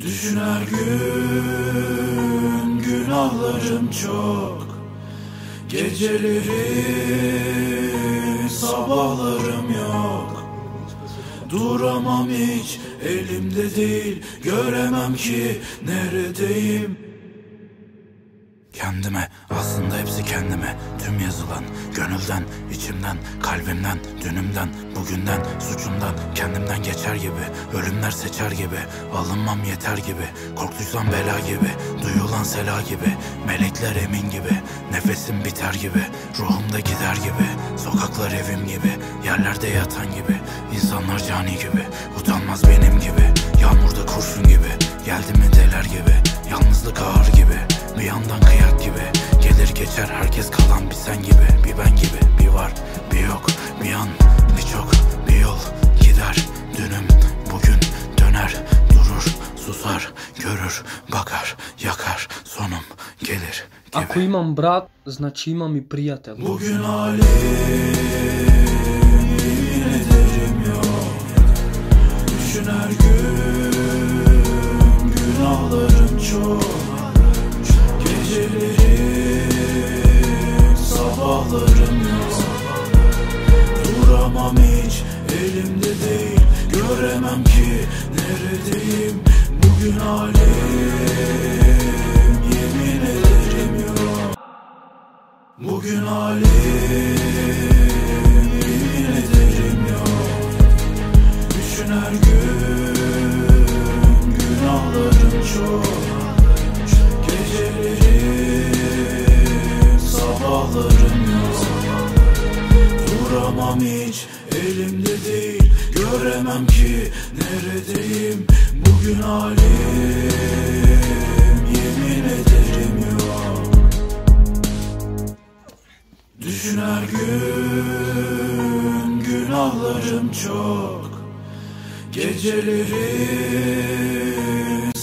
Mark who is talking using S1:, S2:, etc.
S1: Düşün her gün günahlarım çok. Geceleri sabahlarım yok. Duramam hiç elimde değil. Göremem ki neredeyim Kendime aslında hepsi kendime. Tüm yazılan gönülden içimden kalbimden dünümden bugünden suçumdan kendimden geçer gibi Ölümler seçer gibi alınmam yeter gibi Korktuysam bela gibi duyulan sela gibi Melekler emin gibi nefesim biter gibi Ruhumda gider gibi sokaklar evim gibi Yerlerde yatan gibi insanlar cani gibi Utanmaz benim gibi Bir yandan kıyak gibi. Gelir geçer herkes kalan bir sen gibi. Bir ben gibi bir var bir yok Bir an bir çok bir yol gider. Dünüm bugün döner durur susar görür bakar yakar. Sonum gelir gibi.
S2: Ako imam brat, znači imam i prijatelj.
S1: Bugün Ali. Geceleri sabahlarım yok. Duramam hiç elimde değil. Göremem ki neredeyim. Bugün halim yemin ederim yok. Bugün halim yemin ederim yok. Düşün her gün günahlarım çok Duramam hiç elimde değil. Göremem ki neredeyim. Bugün halim yemin ederim yok. Düşün her gün günahlarım çok. Geceleri sabahlarım yok